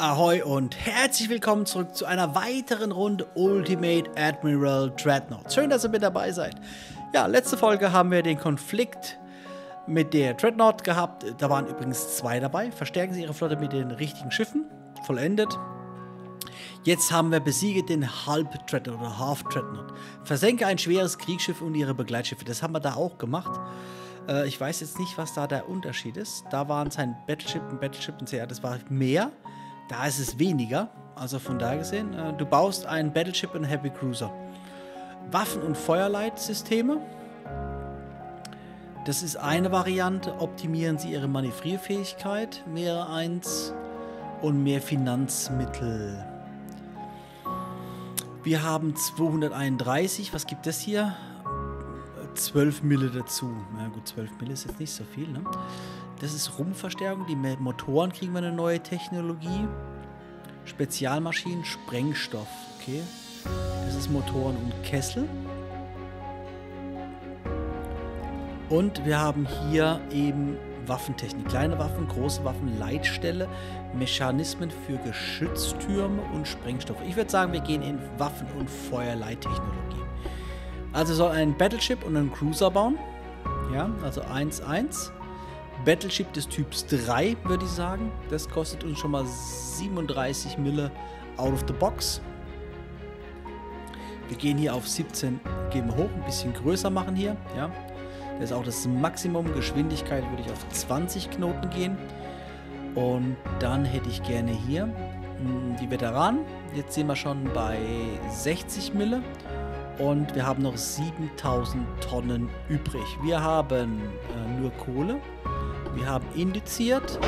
Ahoi und herzlich willkommen zurück zu einer weiteren Runde Ultimate Admiral Dreadnought. Schön, dass ihr mit dabei seid. Ja, letzte Folge haben wir den Konflikt mit der Dreadnought gehabt. Da waren übrigens zwei dabei. Verstärken Sie Ihre Flotte mit den richtigen Schiffen. Vollendet. Jetzt haben wir besiegt den Halb Dreadnought oder Half Dreadnought. Versenke ein schweres Kriegsschiff und ihre Begleitschiffe. Das haben wir da auch gemacht. Äh, ich weiß jetzt nicht, was da der Unterschied ist. Da waren es ein Battleship, ein Battleship, ein CR. Das war mehr. Da ist es weniger. Also von da gesehen, äh, du baust einen Battleship und Heavy Cruiser. Waffen- und Feuerleitsysteme. Das ist eine Variante. Optimieren Sie Ihre Manövrierfähigkeit. Wäre eins. Und mehr Finanzmittel. Wir haben 231. Was gibt das hier? 12 Mille dazu. Na gut, 12 Mille ist jetzt nicht so viel, ne? Das ist Rumpfverstärkung. Die Motoren kriegen wir eine neue Technologie. Spezialmaschinen, Sprengstoff. Okay. Das ist Motoren und Kessel. Und wir haben hier eben Waffentechnik. Kleine Waffen, große Waffen, Leitstelle, Mechanismen für Geschütztürme und Sprengstoffe. Ich würde sagen, wir gehen in Waffen- und Feuerleittechnologie. Also soll ein Battleship und einen Cruiser bauen. Ja, also 1-1. Battleship des Typs 3, würde ich sagen. Das kostet uns schon mal 37 Mille out of the box. Wir gehen hier auf 17, gehen wir hoch, ein bisschen größer machen hier. Ja. Das ist auch das Maximum. Geschwindigkeit würde ich auf 20 Knoten gehen. Und dann hätte ich gerne hier hm, die Veteranen. Jetzt sind wir schon bei 60 Mille. Und wir haben noch 7000 Tonnen übrig. Wir haben äh, nur Kohle. Wir haben indiziert.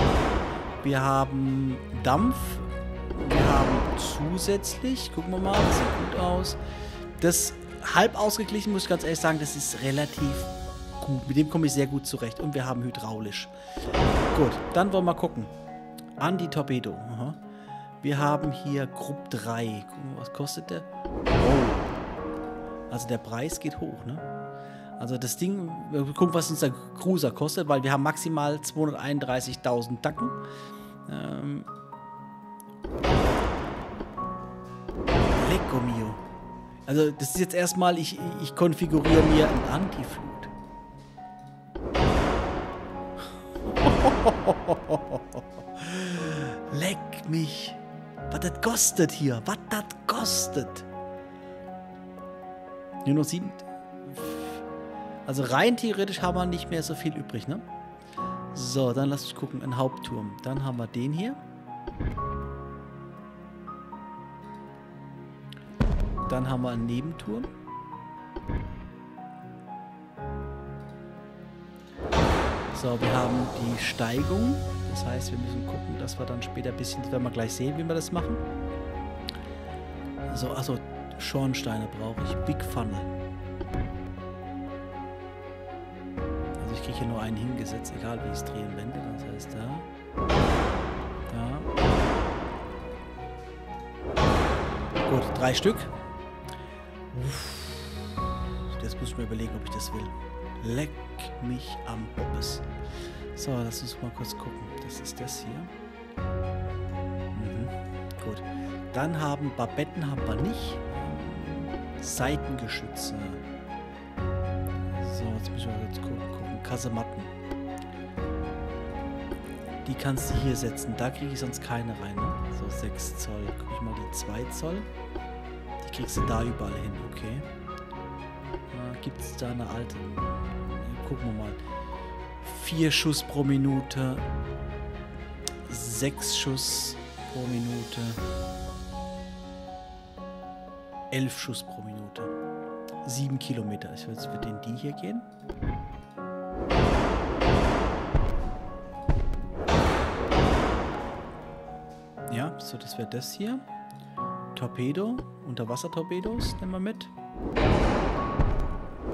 Wir haben Dampf. Wir haben zusätzlich, gucken wir mal, das sieht gut aus. Das halb ausgeglichen, muss ich ganz ehrlich sagen, das ist relativ gut. Mit dem komme ich sehr gut zurecht. Und wir haben hydraulisch. Gut, dann wollen wir mal gucken. Anti-Torpedo. Wir haben hier Grupp 3. Gucken wir, was kostet der? Oh. Also der Preis geht hoch, ne? Also das Ding, wir gucken, was uns der Cruiser kostet, weil wir haben maximal 231.000 Dacken. Ähm. Lecco mio. Also das ist jetzt erstmal, ich, ich konfiguriere mir ein Antiflut. Leck mich. Was das kostet hier? Was das kostet? Nur noch sieben. Also rein theoretisch haben wir nicht mehr so viel übrig, ne? So, dann lass uns gucken. Ein Hauptturm. Dann haben wir den hier. Dann haben wir einen Nebenturm. So, wir haben die Steigung. Das heißt, wir müssen gucken, dass wir dann später ein bisschen, das werden wir gleich sehen, wie wir das machen. So, also Schornsteine brauche ich. Big Funnel. Also ich kriege hier nur einen hingesetzt, egal wie ich es drehen wende. Das heißt da. Da. Gut, drei Stück. Jetzt muss ich mir überlegen, ob ich das will. Leck mich am Bobbes. So, lass uns mal kurz gucken. Das ist das hier. Mhm. Gut. Dann haben Babetten haben wir nicht. Seitengeschütze. So, jetzt müssen wir jetzt gucken. gucken. Kasematten. Die kannst du hier setzen. Da kriege ich sonst keine rein. Ne? So, 6 Zoll. Guck ich mal die 2 Zoll. Die kriegst du da überall hin, okay. Gibt es da eine alte? Gucken wir mal. 4 Schuss pro Minute. 6 Schuss pro Minute. 11 Schuss pro Minute. 7 Kilometer. Ich würde wird in die hier gehen. Ja, so das wäre das hier. Torpedo, Unterwassertorpedos nehmen wir mit.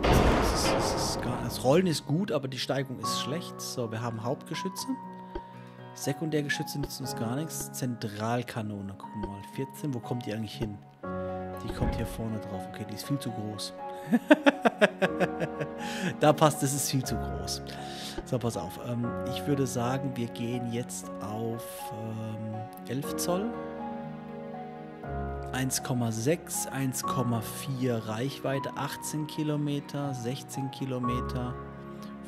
Das, ist, das, ist gar, das Rollen ist gut, aber die Steigung ist schlecht. So, wir haben Hauptgeschütze. Sekundärgeschütze nützen uns gar nichts. Zentralkanone, gucken wir mal. 14, wo kommt die eigentlich hin? Die kommt hier vorne drauf. Okay, die ist viel zu groß. da passt, das ist viel zu groß. So, pass auf. Ähm, ich würde sagen, wir gehen jetzt auf ähm, 11 Zoll. 1,6, 1,4 Reichweite, 18 Kilometer, 16 Kilometer,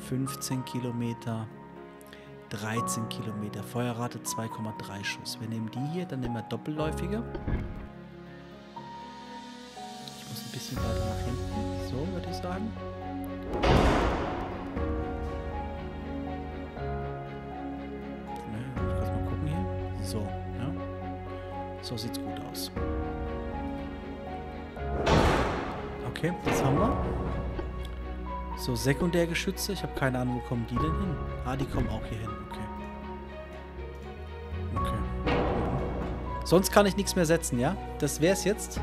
15 Kilometer, 13 Kilometer. Feuerrate 2,3 Schuss. Wir nehmen die hier, dann nehmen wir doppelläufige. Ein bisschen weiter nach hinten. So, würde ich sagen. Ne, kurz mal gucken hier. So, ja. So sieht's gut aus. Okay, das haben wir. So, Sekundärgeschütze. Ich habe keine Ahnung, wo kommen die denn hin? Ah, die kommen auch hier hin. Okay. Okay. Mhm. Sonst kann ich nichts mehr setzen, ja? Das wäre es jetzt.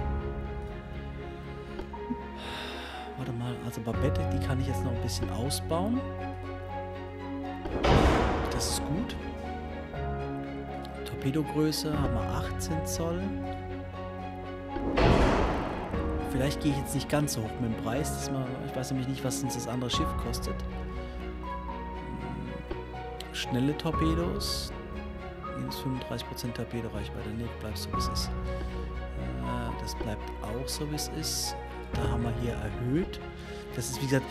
Mal, also Babette, die kann ich jetzt noch ein bisschen ausbauen. Das ist gut. Torpedogröße haben wir 18 Zoll. Vielleicht gehe ich jetzt nicht ganz so hoch mit dem Preis. Mal, ich weiß nämlich nicht, was uns das andere Schiff kostet. Hm, schnelle Torpedos. Minus 35% Torpedoreichweite. Ne, bleibt so, wie es ist. Äh, das bleibt auch so, wie es ist. Da haben wir hier erhöht. Das ist, wie gesagt,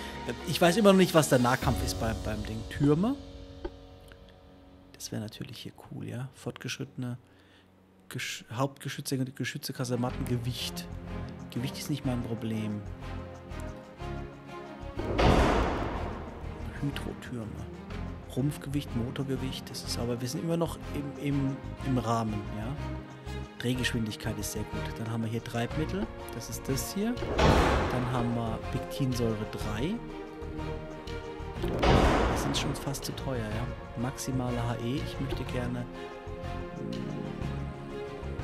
ich weiß immer noch nicht, was der Nahkampf ist beim, beim Ding. Türme. Das wäre natürlich hier cool, ja. Fortgeschrittene Gesch Hauptgeschütze, Geschütze, Kasematten, Gewicht. Gewicht ist nicht mein Problem. Hydrotürme. Rumpfgewicht, Motorgewicht, das ist aber, wir sind immer noch im, im, im Rahmen, ja. Drehgeschwindigkeit ist sehr gut. Dann haben wir hier Treibmittel, das ist das hier. Dann haben wir Pektinsäure 3. Das sind schon fast zu teuer, ja. Maximale HE, ich möchte gerne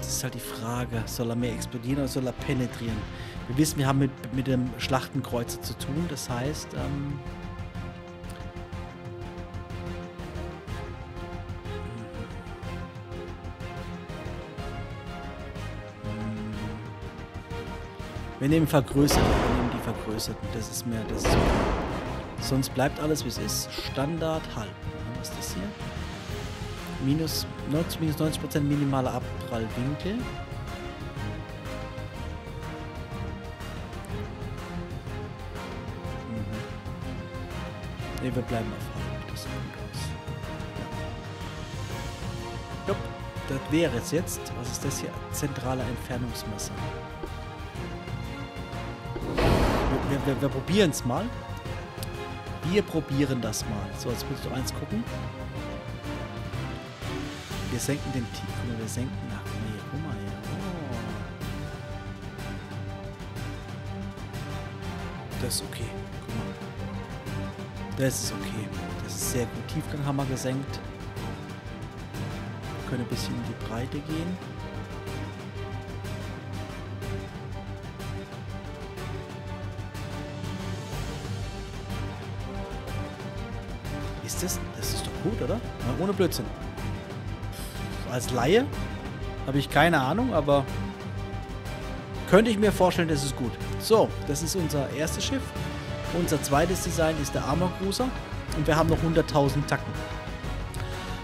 das ist halt die Frage, soll er mehr explodieren oder soll er penetrieren? Wir wissen, wir haben mit, mit dem Schlachtenkreuzer zu tun, das heißt, ähm, Wir nehmen vergrößerte, wir nehmen die vergrößerten. Das ist mehr, das ist okay. Sonst bleibt alles wie es ist. Standard halb. Was ist das hier? minus 90, minus 90% minimaler Abprallwinkel. Ne, wir bleiben auf halb. Das sieht gut aus. Jupp, das wäre es jetzt. Was ist das hier? Zentrale Entfernungsmesser. Wir, wir, probieren es mal. Wir probieren das mal. So, jetzt willst du eins gucken. Wir senken den Tief. Mal, wir senken nach. Nee, guck mal hier. Oh. Das ist okay. Guck mal. Das ist okay. Das ist sehr gut. Tiefgang haben wir gesenkt. Wir können ein bisschen in die Breite gehen. Gut, oder? Na, ohne Blödsinn als Laie habe ich keine Ahnung, aber könnte ich mir vorstellen, das ist gut. So, das ist unser erstes Schiff. Unser zweites Design ist der Armor Cruiser und wir haben noch 100.000 Tacken.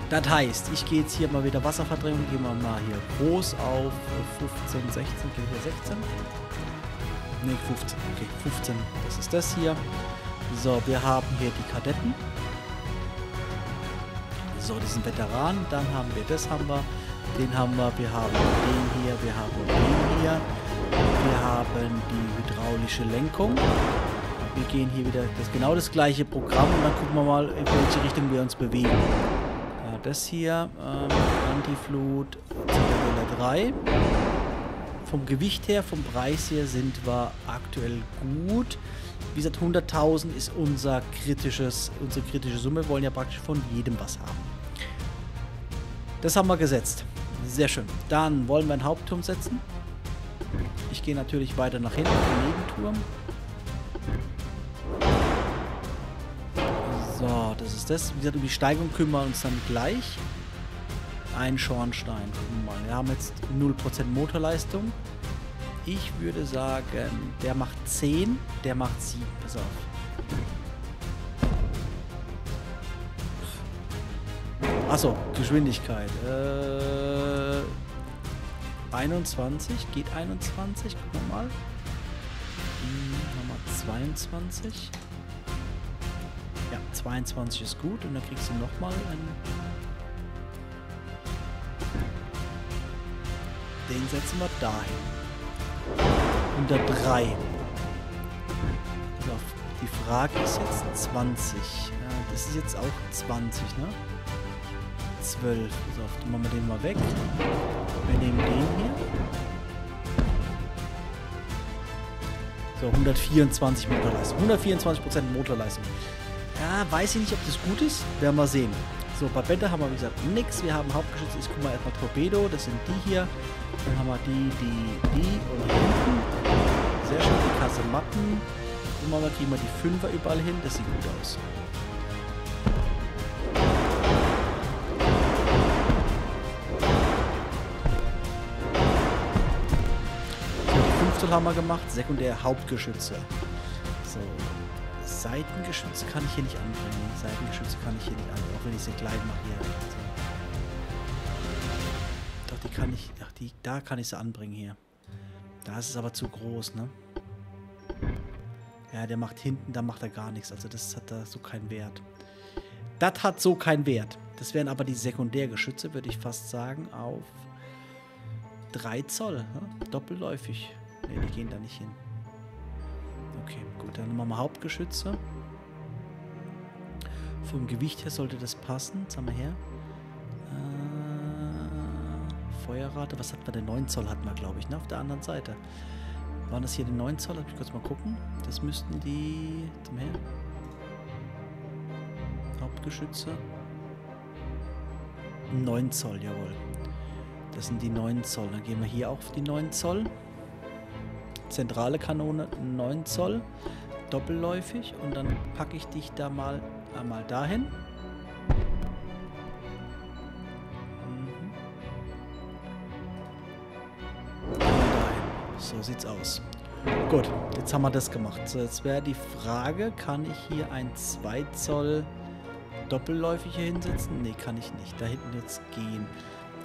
Das heißt, ich gehe jetzt hier mal wieder Wasserverdrängung, gehen wir mal hier groß auf 15, 16, geht hier 16? Ne, 15, okay, 15, das ist das hier. So, wir haben hier die Kadetten. So, diesen Veteran. Dann haben wir das haben wir. Den haben wir. Wir haben den hier. Wir haben den hier. Wir haben die hydraulische Lenkung. Wir gehen hier wieder das genau das gleiche Programm und dann gucken wir mal, in welche Richtung wir uns bewegen. Ja, das hier, ähm, Antiflut, Zitadelle 3. Vom Gewicht her, vom Preis her sind wir aktuell gut. Wie gesagt, 100.000 ist unser kritisches, unsere kritische Summe. Wir wollen ja praktisch von jedem was haben. Das haben wir gesetzt. Sehr schön. Dann wollen wir einen Hauptturm setzen. Ich gehe natürlich weiter nach hinten, den Nebenturm. So, das ist das. Wie gesagt, um die Steigung kümmern wir uns dann gleich. Ein Schornstein. Gucken wir mal. Wir haben jetzt 0% Motorleistung. Ich würde sagen, der macht 10, der macht 7. Pass auf. Achso, Geschwindigkeit. Äh, 21, geht 21, gucken wir mal. Hm, nochmal 22. Ja, 22 ist gut und dann kriegst du nochmal einen. Den setzen wir dahin. 103. Die Frage ist jetzt 20. Ja, das ist jetzt auch 20, ne? 12. So, dann machen wir den mal weg. Wir nehmen den hier. So, 124 Motorleistung. 124% Motorleistung. Ja, weiß ich nicht, ob das gut ist. Werden wir sehen. So, Babette haben wir, wie gesagt, nichts. Wir haben Hauptgeschütz. Ich guck mal erstmal Torpedo. Das sind die hier. Dann haben wir die, die, die und hinten. Sehr schön, die Kasematten. Gucken wir mal, kriegen wir die Fünfer überall hin. Das sieht gut aus. Wir gemacht, sekundär Hauptgeschütze. So, Seitengeschütze kann ich hier nicht anbringen. Seitengeschütze kann ich hier nicht anbringen, auch wenn ich sie klein mache hier. So. Doch, die kann ich, ach, die, da kann ich sie anbringen hier. Da ist es aber zu groß, ne? Ja, der macht hinten, da macht er gar nichts. Also das hat da so keinen Wert. Das hat so keinen Wert. Das wären aber die Sekundärgeschütze, würde ich fast sagen, auf 3 Zoll. Ne? Doppelläufig. Ne, die gehen da nicht hin. Okay, gut, dann machen wir Hauptgeschütze. Vom Gewicht her sollte das passen. Jetzt haben wir her. Äh, Feuerrate, was hat man denn? 9 Zoll hatten wir, glaube ich, ne? Auf der anderen Seite. Waren das hier die 9 Zoll? Lass mich kurz mal gucken. Das müssten die... Zum her. Hauptgeschütze. 9 Zoll, jawohl. Das sind die 9 Zoll. Dann gehen wir hier auf die 9 Zoll zentrale Kanone 9 Zoll, doppelläufig und dann packe ich dich da mal einmal dahin. Mhm. So sieht's aus. Gut, jetzt haben wir das gemacht. So, jetzt wäre die Frage, kann ich hier ein 2 Zoll doppelläufig hier hinsetzen? Ne, kann ich nicht. Da hinten jetzt gehen.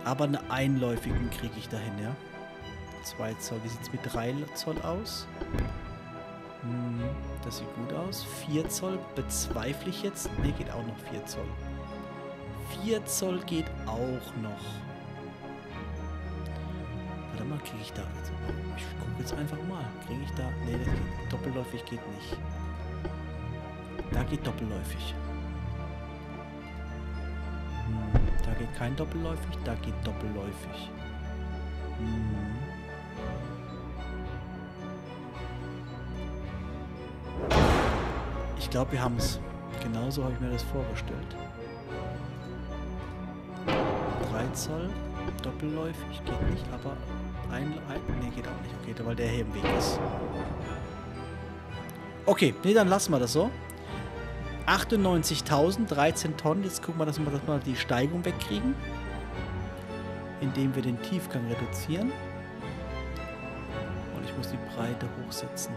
Aber eine einläufigen kriege ich dahin, ja? 2 Zoll. Wie sieht es mit 3 Zoll aus? Hm, das sieht gut aus. 4 Zoll bezweifle ich jetzt. Ne, geht auch noch 4 Zoll. 4 Zoll geht auch noch. Warte mal, kriege ich da... Also, ich gucke jetzt einfach mal. Kriege ich da... Ne, das geht, doppelläufig geht nicht. Da geht doppelläufig. Hm, da geht kein doppelläufig, da geht doppelläufig. Hm. Ich glaube, wir haben es. Genauso habe ich mir das vorgestellt. 3 Zoll, doppelläufig, geht nicht, aber ein, ein nee, geht auch nicht. Okay, weil der hier im Weg ist. Okay, nee, dann lassen wir das so. 98.000, 13 Tonnen. Jetzt gucken wir, dass wir, dass wir die Steigung wegkriegen. Indem wir den Tiefgang reduzieren. Und ich muss die Breite hochsetzen.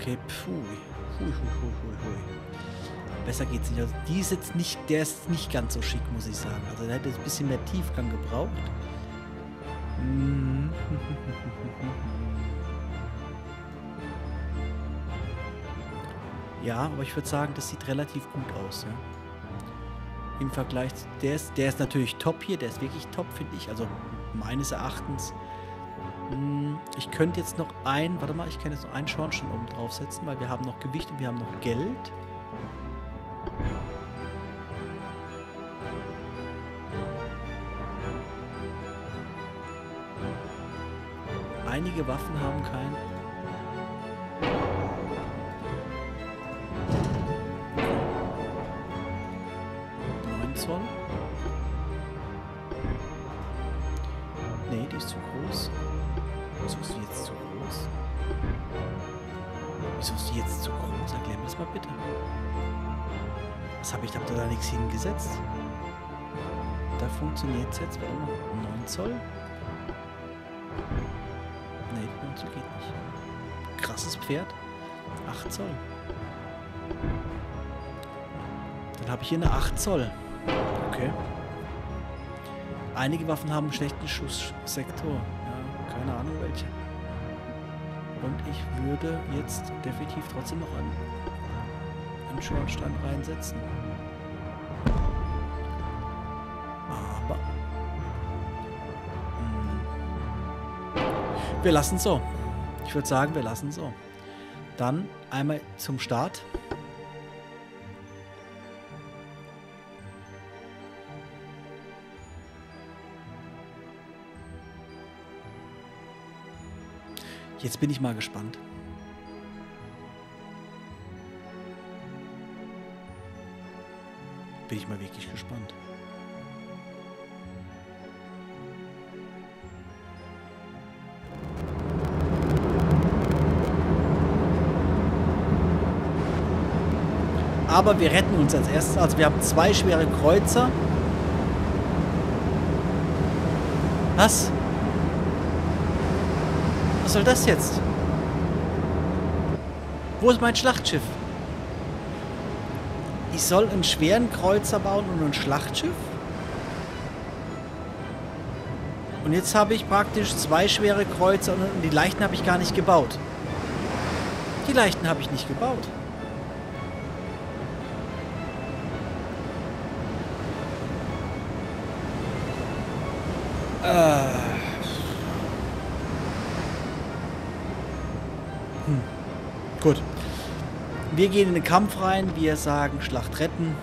Okay, puh. Hui, hui, hui, hui, hui. Besser geht's nicht. Also die ist jetzt nicht, der ist nicht ganz so schick, muss ich sagen. Also der hätte ein bisschen mehr Tiefgang gebraucht. Ja, aber ich würde sagen, das sieht relativ gut aus. Ja? Im Vergleich, der ist, der ist natürlich top hier, der ist wirklich top, finde ich. Also meines Erachtens ich könnte jetzt noch ein, warte mal, ich kann jetzt noch einen Schornstein oben draufsetzen, weil wir haben noch Gewicht und wir haben noch Geld. Einige Waffen haben kein... Was habe ich da, da nichts hingesetzt? Da funktioniert es jetzt, mal, 9 Zoll. so geht nicht. Krasses Pferd. 8 Zoll. Dann habe ich hier eine 8 Zoll. Okay. Einige Waffen haben einen schlechten Schusssektor. Ja, keine Ahnung welche. Und ich würde jetzt definitiv trotzdem noch einen, einen Schornstein reinsetzen. Wir lassen so. Ich würde sagen, wir lassen so. Dann einmal zum Start. Jetzt bin ich mal gespannt. Bin ich mal wirklich gespannt. Aber wir retten uns als erstes. Also wir haben zwei schwere Kreuzer. Was? Was soll das jetzt? Wo ist mein Schlachtschiff? Ich soll einen schweren Kreuzer bauen und ein Schlachtschiff? Und jetzt habe ich praktisch zwei schwere Kreuzer und die leichten habe ich gar nicht gebaut. Die leichten habe ich nicht gebaut. Hm. Gut. Wir gehen in den Kampf rein. Wir sagen Schlacht retten.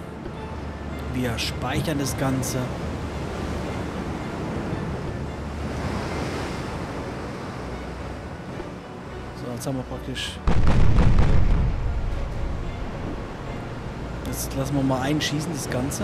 Wir speichern das Ganze. So, jetzt haben wir praktisch... Jetzt lassen wir mal einschießen, das Ganze.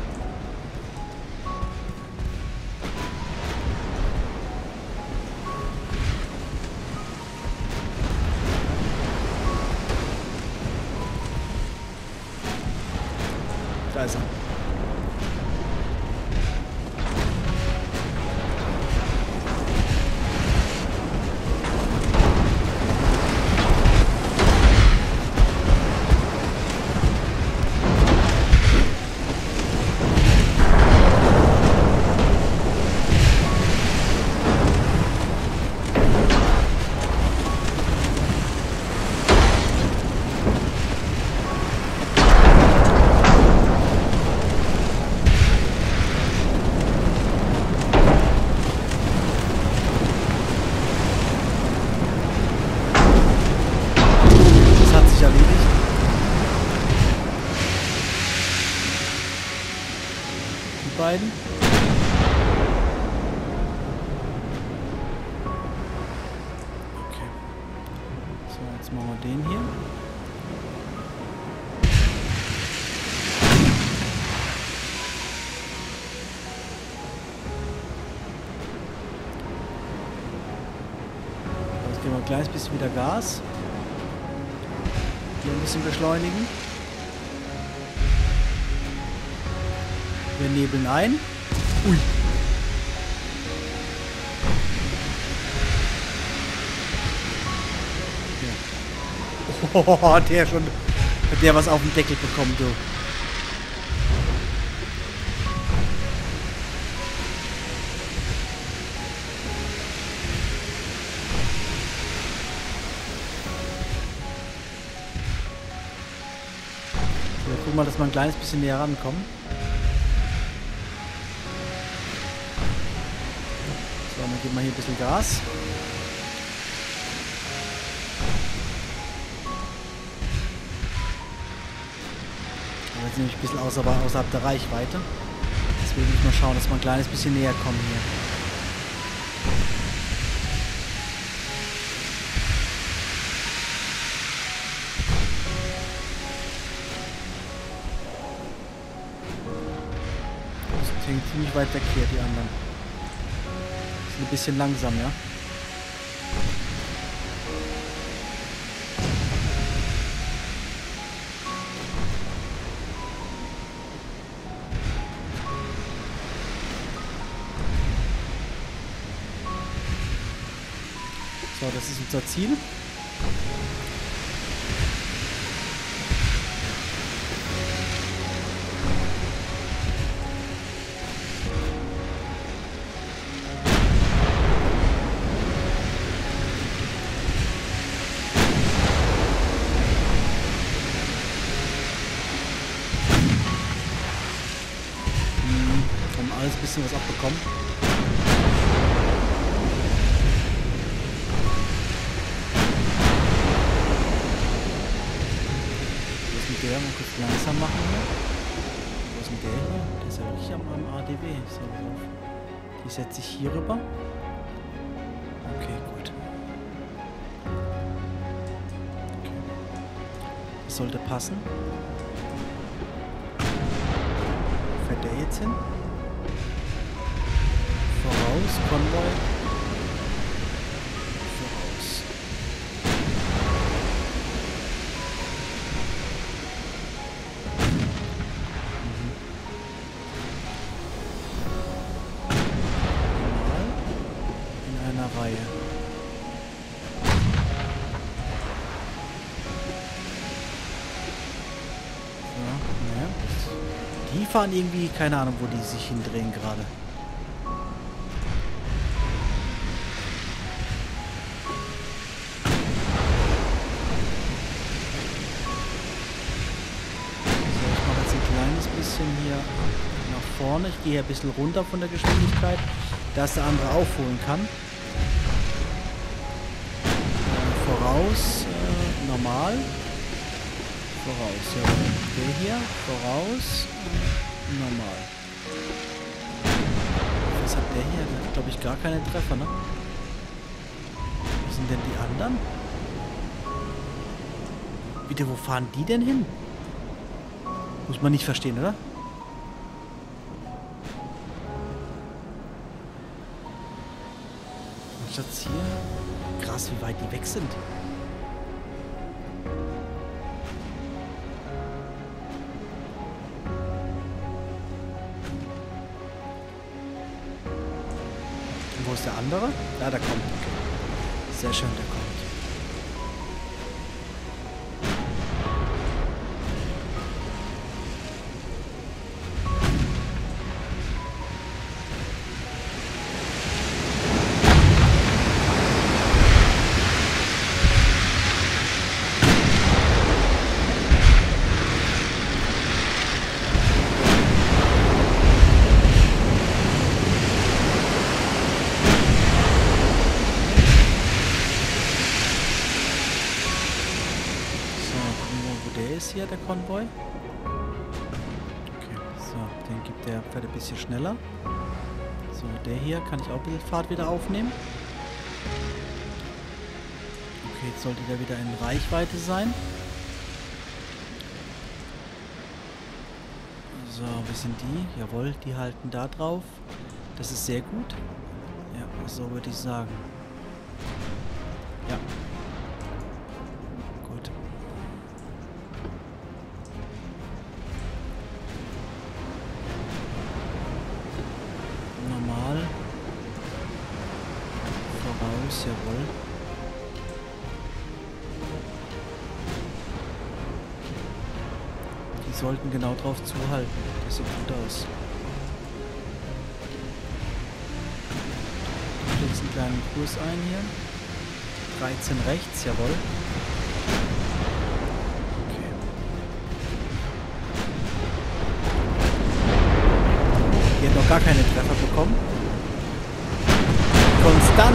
geben wir gleich ein bisschen wieder Gas. Hier ein bisschen beschleunigen. Wir nebeln ein. Ui. Oh, der schon. Hat der was auf den Deckel bekommen, du. Dass wir ein kleines bisschen näher rankommen. So, dann geben wir hier ein bisschen Gas. Aber jetzt nämlich ein bisschen außer, außerhalb der Reichweite. Deswegen muss man schauen, dass wir ein kleines bisschen näher kommen hier. Ziemlich weit weg hier, die anderen. Sind ein bisschen langsam, ja. So, das ist unser Ziel. Bisschen was abbekommen. Was mit der? Mal kurz langsam machen hier. Was mit der hier? Der ist ja wirklich am, am ADW. So, Die setze ich hier rüber. Okay, gut. Okay. Das sollte passen. Fährt der jetzt hin? Fahren irgendwie, keine Ahnung, wo die sich hindrehen gerade. vorne. Ich gehe ein bisschen runter von der Geschwindigkeit, dass der andere aufholen kann. Äh, voraus, äh, normal. Voraus, ja. Der hier, voraus, normal. Was hat der hier? Der hat, glaube ich, gar keine Treffer, ne? Wo sind denn die anderen? Bitte, wo fahren die denn hin? Muss man nicht verstehen, oder? Statt hier. Krass, wie weit die weg sind. Der kommt. Okay. Sehr schön, der der Konvoi. Okay, so, den gibt der Pferd ein bisschen schneller. So, der hier kann ich auch ein bisschen Fahrt wieder aufnehmen. Okay, jetzt sollte der wieder in Reichweite sein. So, wie sind die? Jawohl, die halten da drauf. Das ist sehr gut. Ja, so würde ich sagen. Ja, muss ja wohl. Die sollten genau drauf zuhalten. Das sieht gut aus. Ich jetzt einen kleinen Kurs ein hier. 13 rechts, jawohl. Okay. Die hat noch gar keine Treffer bekommen. Wir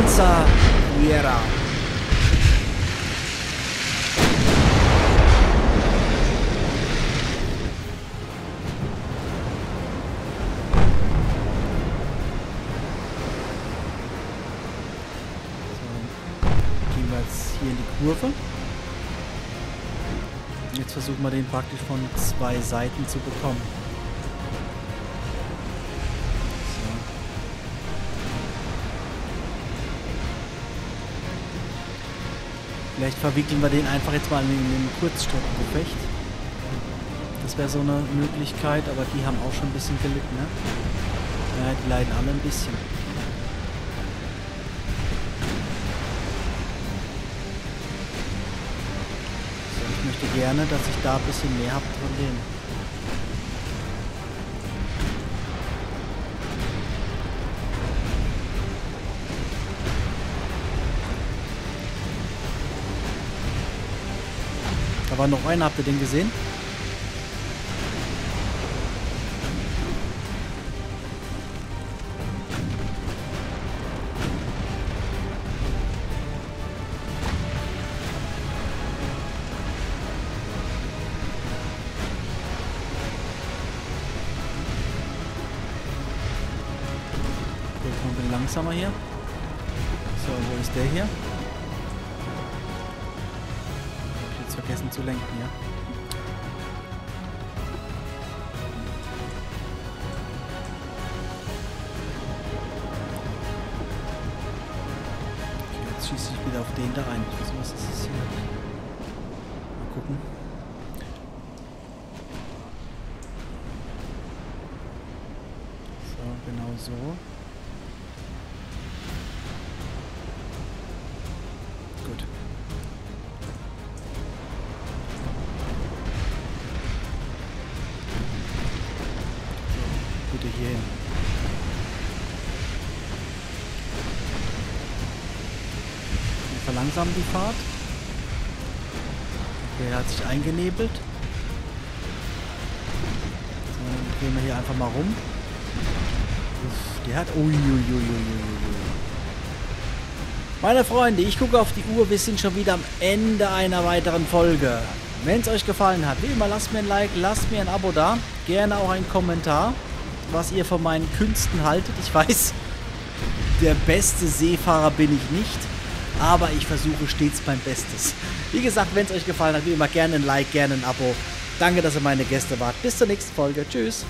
jetzt hier in die Kurve. Jetzt versuchen wir den praktisch von zwei Seiten zu bekommen. Vielleicht verwickeln wir den einfach jetzt mal in den Kurzstreckengefecht. Das wäre so eine Möglichkeit, aber die haben auch schon ein bisschen gelitten, ne? Ja, die leiden alle ein bisschen. möchte gerne, dass ich da ein bisschen mehr habe von denen. War noch einer, habt ihr den gesehen? langsamer hier. So, wo ist der hier? Vergessen zu lenken, ja. Okay, jetzt schieße ich wieder auf den da rein. Ich weiß nicht, was das ist hier. Mal gucken. So, genau so. Verlangsamen die Fahrt. Der hat sich eingenebelt. Dann gehen wir hier einfach mal rum. Uff, der hat... Meine Freunde, ich gucke auf die Uhr. Wir sind schon wieder am Ende einer weiteren Folge. Wenn es euch gefallen hat, wie immer, lasst mir ein Like, lasst mir ein Abo da. Gerne auch einen Kommentar was ihr von meinen Künsten haltet. Ich weiß, der beste Seefahrer bin ich nicht, aber ich versuche stets mein Bestes. Wie gesagt, wenn es euch gefallen hat, wie immer gerne ein Like, gerne ein Abo. Danke, dass ihr meine Gäste wart. Bis zur nächsten Folge. Tschüss.